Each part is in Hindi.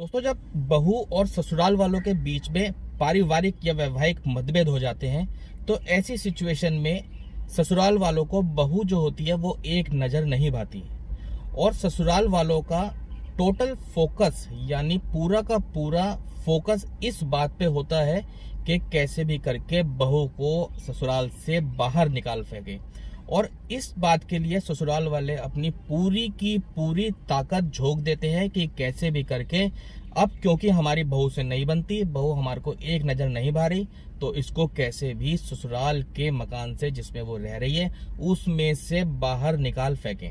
दोस्तों, जब बहू और ससुराल वालों के बीच में पारिवारिक या वैवाहिक मतभेद हो जाते हैं तो ऐसी सिचुएशन में ससुराल वालों को बहू जो होती है, वो एक नज़र नहीं भाती। और ससुराल वालों का टोटल फोकस यानी पूरा का पूरा फोकस इस बात पे होता है कि कैसे भी करके बहू को ससुराल से बाहर निकाल फेंके। और इस बात के लिए ससुराल वाले अपनी पूरी की पूरी ताकत झोंक देते हैं कि कैसे भी करके, अब क्योंकि हमारी बहू से नहीं बनती, बहू हमारे को एक नज़र नहीं भा रही तो इसको कैसे भी ससुराल के मकान से जिसमें वो रह रही है, उसमें से बाहर निकाल फेंके।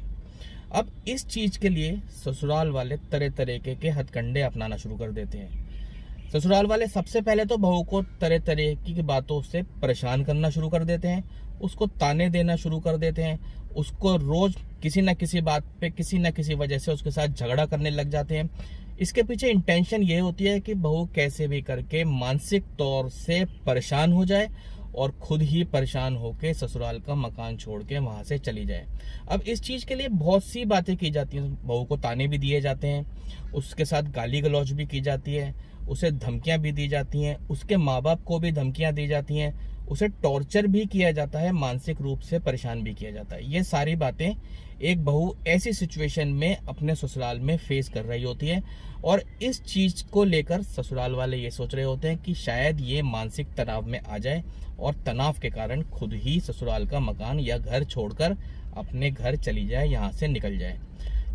अब इस चीज़ के लिए ससुराल वाले तरह तरीके के हथकंडे अपनाना शुरू कर देते हैं। ससुराल वाले सबसे पहले तो बहू को तरह तरह की बातों से परेशान करना शुरू कर देते हैं उसको ताने देना शुरू कर देते हैं। उसको रोज किसी न किसी बात पे, किसी न किसी वजह से उसके साथ झगड़ा करने लग जाते हैं। इसके पीछे इंटेंशन ये होती है कि बहू कैसे भी करके मानसिक तौर से परेशान हो जाए और खुद ही परेशान होकर ससुराल का मकान छोड़ के वहाँ से चली जाए। अब इस चीज़ के लिए बहुत सी बातें की जाती हैं। बहू को ताने भी दिए जाते हैं, उसके साथ गाली गलौज भी की जाती है, उसे धमकियाँ भी दी जाती हैं, उसके माँ बाप को भी धमकियाँ दी जाती हैं उसे टॉर्चर भी किया जाता है, मानसिक रूप से परेशान भी किया जाता है। ये सारी बातें एक बहू ऐसी सिचुएशन में अपने ससुराल में फेस कर रही होती है और इस चीज़ को लेकर ससुराल वाले ये सोच रहे होते हैं कि शायद ये मानसिक तनाव में आ जाए और तनाव के कारण खुद ही ससुराल का मकान या घर छोड़कर अपने घर चली जाए, यहाँ से निकल जाए।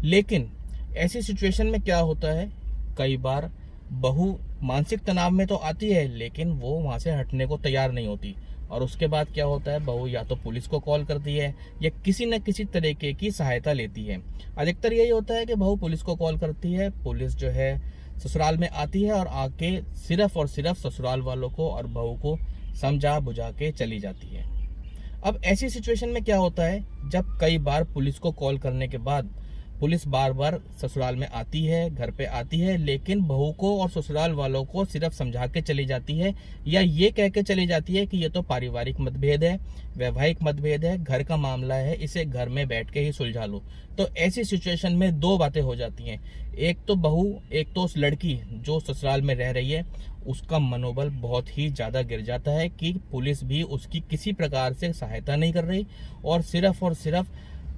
लेकिन ऐसी सिचुएशन में क्या होता है? कई बार बहू मानसिक तनाव में तो आती है, लेकिन वो वहाँ से हटने को तैयार नहीं होती। और उसके बाद क्या होता है, बहू या तो पुलिस को कॉल करती है, या किसी न किसी तरीके की सहायता लेती है। अधिकतर यही होता है कि बहू पुलिस को कॉल करती है, पुलिस जो है ससुराल में आती है और आके सिर्फ़ और सिर्फ़ ससुराल वालों को और बहू को समझा बुझा के चली जाती है। अब ऐसी सिचुएशन में क्या होता है, जब कई बार पुलिस को कॉल करने के बाद पुलिस बार बार ससुराल में आती है, घर पे आती है, लेकिन बहू को और ससुराल वालों को सिर्फ़ समझा के चली जाती है या ये कह के चली जाती है कि ये तो पारिवारिक मतभेद है, वैवाहिक मतभेद है, घर का मामला है, इसे घर में बैठ के ही सुलझा लो तो ऐसी सिचुएशन में दो बातें हो जाती हैं। एक तो बहू, एक तो उस लड़की जो ससुराल में रह रही है, उसका मनोबल बहुत ही ज़्यादा गिर जाता है कि पुलिस भी उसकी किसी प्रकार से सहायता नहीं कर रही और सिर्फ़ और सिर्फ़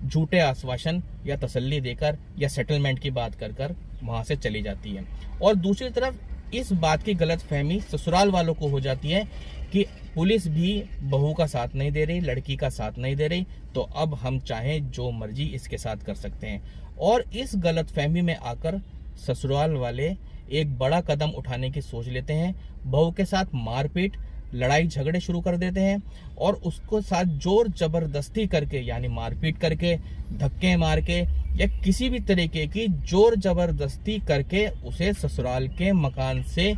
झूठे आश्वासन या तसल्ली देकर या सेटलमेंट की बात कर कर वहाँ से चली जाती है। और दूसरी तरफ़, इस बात की गलत फहमी ससुराल वालों को हो जाती है कि पुलिस भी बहू का साथ नहीं दे रही, लड़की का साथ नहीं दे रही तो अब हम चाहें जो मर्ज़ी इसके साथ कर सकते हैं। और इस गलत फहमी में आकर ससुराल वाले एक बड़ा कदम उठाने की सोच लेते हैं। बहू के साथ मारपीट लड़ाई झगड़े शुरू कर देते हैं और उसको साथ ज़ोर ज़बरदस्ती करके, यानी मारपीट करके, धक्के मार के या किसी भी तरीके की ज़ोर ज़बरदस्ती करके उसे ससुराल के मकान से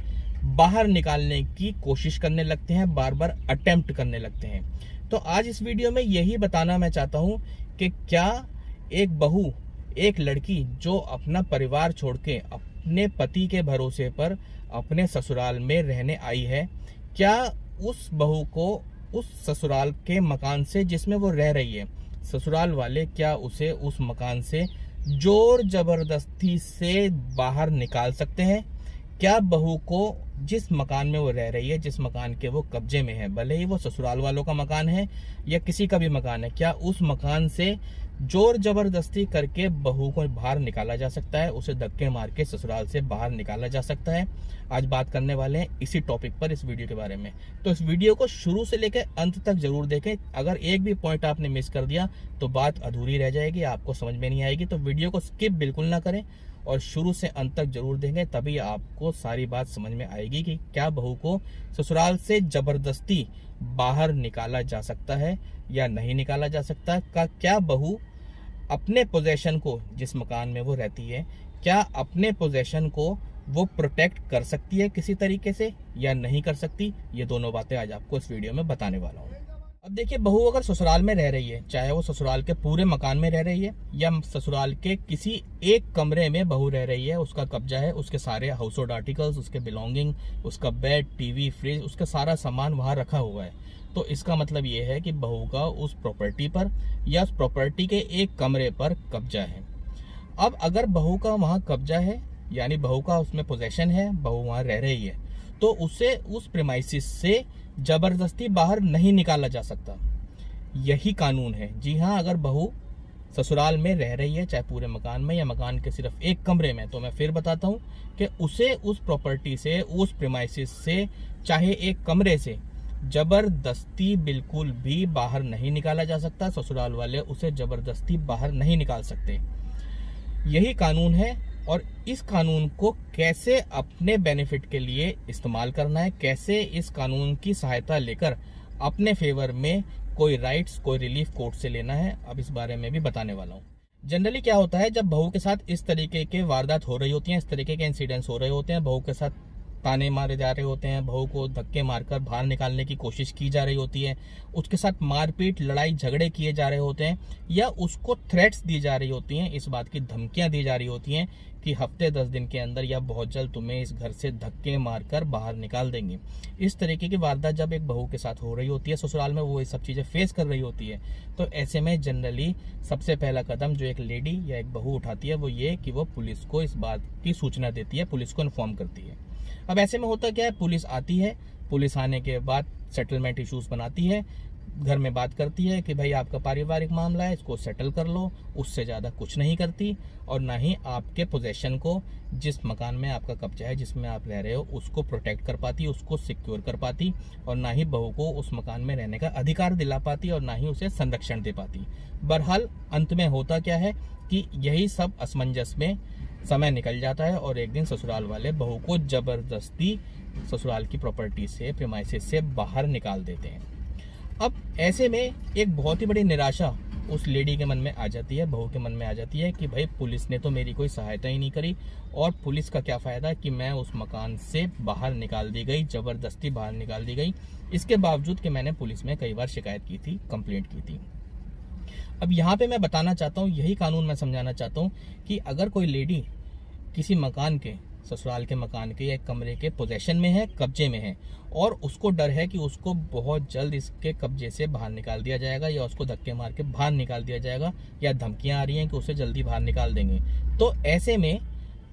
बाहर निकालने की कोशिश करने लगते हैं बार बार अटेम्प्ट करने लगते हैं। तो आज इस वीडियो में यही बताना मैं चाहता हूँ कि क्या एक बहू, एक लड़की जो अपना परिवार छोड़ के, अपने पति के भरोसे पर अपने ससुराल में रहने आई है, क्या उस बहू को उस ससुराल के मकान से जिसमें वो रह रही है। ससुराल वाले क्या उसे उस मकान से ज़ोर ज़बरदस्ती से बाहर निकाल सकते हैं? क्या बहू को जिस मकान में वो रह रही है, जिस मकान के वो कब्जे में है, भले ही वो ससुराल वालों का मकान है या किसी का भी मकान है, क्या उस मकान से ज़ोर ज़बरदस्ती करके बहू को बाहर निकाला जा सकता है, उसे धक्के मार के ससुराल से बाहर निकाला जा सकता है। आज बात करने वाले हैं इसी टॉपिक पर इस वीडियो के बारे में। तो इस वीडियो को शुरू से लेकर अंत तक ज़रूर देखें। अगर एक भी पॉइंट आपने मिस कर दिया तो बात अधूरी रह जाएगी, आपको समझ में नहीं आएगी। तो वीडियो को स्किप बिल्कुल ना करें। और शुरू से अंत तक ज़रूर देंगे तभी आपको सारी बात समझ में आएगी कि क्या बहू को ससुराल से ज़बरदस्ती बाहर निकाला जा सकता है या नहीं निकाला जा सकता। का क्या बहू अपने पोजेशन को, जिस मकान में वो रहती है, क्या अपने पोजेशन को वो प्रोटेक्ट कर सकती है किसी तरीके से या नहीं कर सकती? ये दोनों बातें आज आपको इस वीडियो में बताने वाला हूँ। अब देखिए, बहू अगर ससुराल में रह रही है, चाहे वो ससुराल के पूरे मकान में रह रही है, या ससुराल के किसी एक कमरे में बहू रह रही है, उसका कब्जा है, उसके सारे हाउस होल्ड आर्टिकल्स उसके बिलोंगिंग उसका बेड टीवी फ्रिज उसका सारा सामान वहाँ रखा हुआ है। तो इसका मतलब ये है कि बहू का उस प्रॉपर्टी पर या उस प्रॉपर्टी के एक कमरे पर कब्जा है। अब अगर बहू का वहाँ कब्जा है, यानी बहू का उसमें पोजेशन है, बहू वहाँ रह रही है तो उसे उस प्रेमाइसिस से ज़बरदस्ती बाहर नहीं निकाला जा सकता। यही कानून है। जी हाँ अगर बहू ससुराल में रह रही है, चाहे पूरे मकान में या मकान के सिर्फ़ एक कमरे में तो मैं फिर बताता हूँ कि उसे उस प्रॉपर्टी से, उस प्रेमाइसिस से, चाहे एक कमरे से, ज़बरदस्ती बिल्कुल भी बाहर नहीं निकाला जा सकता। ससुराल वाले उसे ज़बरदस्ती बाहर नहीं निकाल सकते। यही कानून है। और इस कानून को कैसे अपने बेनिफिट के लिए इस्तेमाल करना है, कैसे इस कानून की सहायता लेकर अपने फेवर में कोई राइट्स कोई रिलीफ कोर्ट से लेना है, अब इस बारे में भी बताने वाला हूँ। जनरली क्या होता है, जब बहू के साथ इस तरीके के वारदात हो रही होती हैं, इस तरीके के इंसिडेंट्स हो रहे होते हैं, बहू के साथ ताने मारे जा रहे होते हैं, बहू को धक्के मारकर बाहर निकालने की कोशिश की जा रही होती है। उसके साथ मारपीट, लड़ाई, झगड़े किए जा रहे होते हैं या उसको थ्रेट्स दी जा रही होती हैं, इस बात की धमकियाँ दी जा रही होती हैं कि हफ़्ते दस दिन के अंदर या बहुत जल्द तुम्हें इस घर से धक्के मारकर बाहर निकाल देंगे। इस तरीके की वारदात जब एक बहू के साथ हो रही होती है, ससुराल में वो ये सब चीज़ें फेस कर रही होती है तो ऐसे में जनरली सबसे पहला कदम जो एक लेडी या एक बहू उठाती है, वो ये कि वो पुलिस को इस बात की सूचना देती है, पुलिस को इन्फॉर्म करती है। अब ऐसे में होता क्या है? पुलिस आती है, पुलिस आने के बाद सेटलमेंट इश्यूज़ बनाती है, घर में बात करती है कि भाई आपका पारिवारिक मामला है, इसको सेटल कर लो, उससे ज़्यादा कुछ नहीं करती और ना ही आपके पोजेशन को, जिस मकान में आपका कब्जा है, जिसमें आप रह रहे हो, उसको प्रोटेक्ट कर पाती, उसको सिक्योर कर पाती और ना ही बहू को उस मकान में रहने का अधिकार दिला पाती और ना ही उसे संरक्षण दे पाती। बहरहाल, अंत में होता क्या है कि यही सब असमंजस में समय निकल जाता है और एक दिन ससुराल वाले बहू को ज़बरदस्ती ससुराल की प्रॉपर्टी से प्रेमाइसिस से बाहर निकाल देते हैं। अब ऐसे में एक बहुत ही बड़ी निराशा उस लेडी के मन में आ जाती है, बहू के मन में आ जाती है कि भाई पुलिस ने तो मेरी कोई सहायता ही नहीं करी और पुलिस का क्या फ़ायदा कि मैं उस मकान से बाहर निकाल दी गई, ज़बरदस्ती बाहर निकाल दी गई। इसके बावजूद कि मैंने पुलिस में कई बार शिकायत की थी कंप्लेंट की थी। अब यहाँ पे मैं बताना चाहता हूँ, यही कानून मैं समझाना चाहता हूँ कि अगर कोई लेडी किसी मकान के, ससुराल के मकान के या कमरे के पोजेशन में है, कब्जे में है, और उसको डर है कि उसको बहुत जल्द इसके कब्जे से बाहर निकाल दिया जाएगा या उसको धक्के मार के बाहर निकाल दिया जाएगा या धमकियाँ आ रही हैं कि उसे जल्दी बाहर निकाल देंगे। तो ऐसे में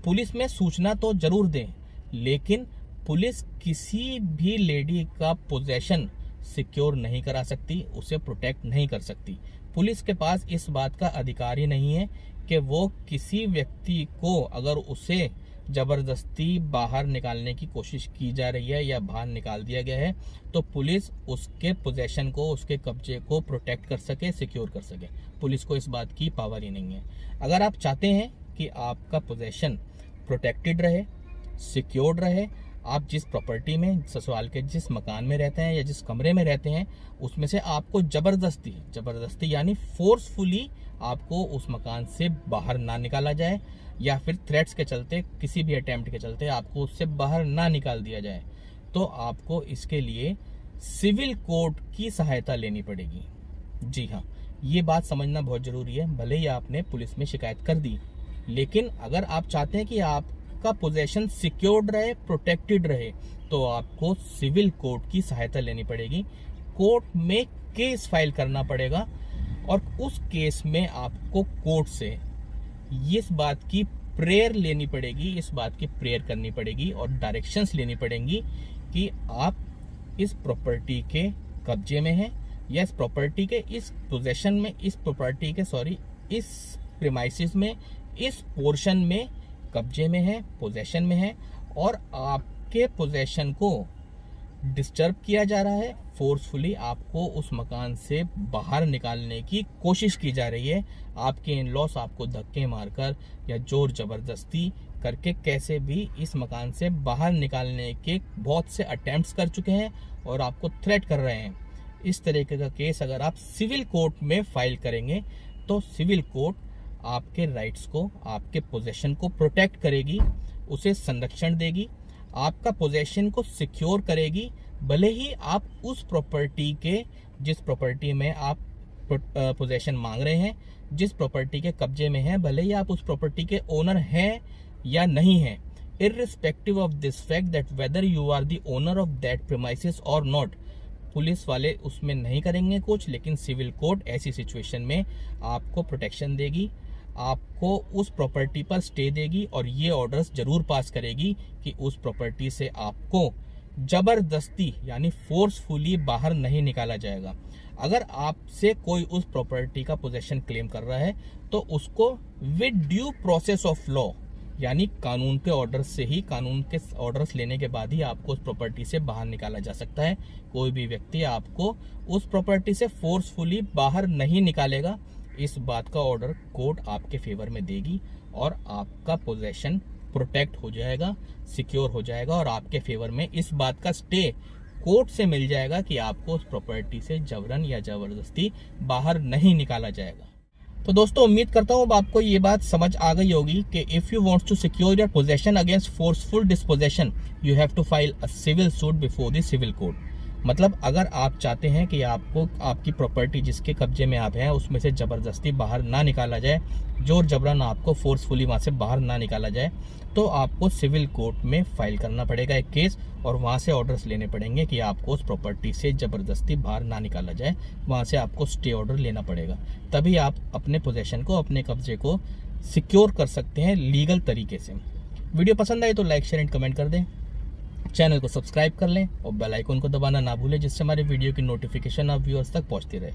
पुलिस में सूचना तो ज़रूर दें, लेकिन पुलिस किसी भी लेडी का पोजेशन सिक्योर नहीं करा सकती, उसे प्रोटेक्ट नहीं कर सकती। पुलिस के पास इस बात का अधिकार ही नहीं है कि वो किसी व्यक्ति को अगर उसे ज़बरदस्ती बाहर निकालने की कोशिश की जा रही है या बाहर निकाल दिया गया है तो पुलिस उसके पोजेशन को, उसके कब्जे को प्रोटेक्ट कर सके सिक्योर कर सके। पुलिस को इस बात की पावर ही नहीं है। अगर आप चाहते हैं कि आपका पोजेशन प्रोटेक्टेड रहे सिक्योर्ड रहे आप जिस प्रॉपर्टी में, ससुराल के जिस मकान में रहते हैं या जिस कमरे में रहते हैं, उसमें से आपको ज़बरदस्ती ज़बरदस्ती यानी फोर्सफुली आपको उस मकान से बाहर ना निकाला जाए, या फिर थ्रेट्स के चलते, किसी भी अटेम्प्ट के चलते आपको उससे बाहर ना निकाल दिया जाए तो आपको इसके लिए सिविल कोर्ट की सहायता लेनी पड़ेगी। जी हाँ ये बात समझना बहुत ज़रूरी है, भले ही आपने पुलिस में शिकायत कर दी, लेकिन अगर आप चाहते हैं कि आपका पोजेशन सिक्योर्ड रहे प्रोटेक्टेड रहे तो आपको सिविल कोर्ट की सहायता लेनी पड़ेगी। कोर्ट में केस फ़ाइल करना पड़ेगा और उस केस में आपको कोर्ट से इस बात की प्रेयर लेनी पड़ेगी, इस बात की प्रेयर करनी पड़ेगी और डायरेक्शंस लेनी पड़ेंगी कि आप इस प्रॉपर्टी के कब्जे में हैं या इस प्रॉपर्टी के, इस पोजेशन में, इस प्रॉपर्टी के सॉरी इस प्रिमाइसिस में, इस पोर्शन में कब्जे में है पोजेशन में है और आपके पोजेशन को डिस्टर्ब किया जा रहा है। फोर्सफुली आपको उस मकान से बाहर निकालने की कोशिश की जा रही है। आपके इन लॉस आपको धक्के मारकर या ज़ोर ज़बरदस्ती करके कैसे भी इस मकान से बाहर निकालने के बहुत से अटेम्प्ट्स कर चुके हैं और आपको थ्रेट कर रहे हैं। इस तरीके का केस अगर आप सिविल कोर्ट में फ़ाइल करेंगे तो सिविल कोर्ट आपके राइट्स को, आपके पोजेशन को प्रोटेक्ट करेगी, उसे संरक्षण देगी, आपका पोजेशन को सिक्योर करेगी, भले ही आप उस प्रॉपर्टी के, जिस प्रॉपर्टी में आप पोजेशन मांग रहे हैं, जिस प्रॉपर्टी के कब्जे में है, भले ही आप उस प्रॉपर्टी के ओनर हैं या नहीं है irrespective of this fact that whether you are the owner of that premises और नॉट पुलिस वाले उसमें नहीं करेंगे कुछ, लेकिन सिविल कोर्ट ऐसी सिचुएशन में आपको प्रोटेक्शन देगी आपको उस प्रॉपर्टी पर स्टे देगी और ये ऑर्डर्स ज़रूर पास करेगी कि उस प्रॉपर्टी से आपको ज़बरदस्ती यानी फोर्सफुली बाहर नहीं निकाला जाएगा। अगर आपसे कोई उस प्रॉपर्टी का पोजेशन क्लेम कर रहा है तो उसको with due process of law यानी कानून के ऑर्डर से ही, कानून के ऑर्डर्स लेने के बाद ही आपको उस प्रॉपर्टी से बाहर निकाला जा सकता है। कोई भी व्यक्ति आपको उस प्रॉपर्टी से फोर्सफुली बाहर नहीं निकालेगा। इस बात का ऑर्डर कोर्ट आपके फेवर में देगी और आपका पोजेशन प्रोटेक्ट हो जाएगा सिक्योर हो जाएगा और आपके फेवर में इस बात का स्टे कोर्ट से मिल जाएगा कि आपको उस प्रॉपर्टी से जबरन या ज़बरदस्ती बाहर नहीं निकाला जाएगा। तो दोस्तों, उम्मीद करता हूँ अब आपको ये बात समझ आ गई होगी कि if you wants to secure your possession against forceful dispossession you have to file a civil suit before the civil court मतलब अगर आप चाहते हैं कि आपको, आपकी प्रॉपर्टी जिसके कब्जे में आप हैं, उसमें से ज़बरदस्ती बाहर ना निकाला जाए, ज़ोर जबरन आपको फोर्सफुली वहाँ से बाहर ना निकाला जाए तो आपको सिविल कोर्ट में फ़ाइल करना पड़ेगा एक केस और वहाँ से ऑर्डर्स लेने पड़ेंगे कि आपको उस प्रॉपर्टी से ज़बरदस्ती बाहर ना निकाला जाए, वहाँ से आपको स्टे ऑर्डर लेना पड़ेगा। तभी आप अपने पोजेशन को, अपने कब्जे को सिक्योर कर सकते हैं लीगल तरीके से। वीडियो पसंद आए तो लाइक शेयर एंड कमेंट कर दें। चैनल को सब्सक्राइब कर लें और बेल आइकन को दबाना ना भूलें, जिससे हमारे वीडियो की नोटिफिकेशन आप व्यूअर्स तक पहुँचती रहे।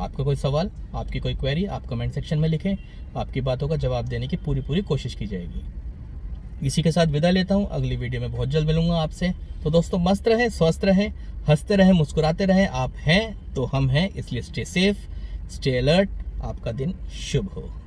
आपका कोई सवाल, आपकी कोई क्वेरी आप कमेंट सेक्शन में लिखें। आपकी बातों का जवाब देने की पूरी पूरी कोशिश की जाएगी। इसी के साथ विदा लेता हूँ। अगली वीडियो में बहुत जल्द मिलूँगा आपसे। तो दोस्तों, मस्त रहें, स्वस्थ रहें, हँसते रहें, मुस्कुराते रहें। आप हैं तो हम हैं, इसलिए स्टे सेफ़ स्टे अलर्ट आपका दिन शुभ हो।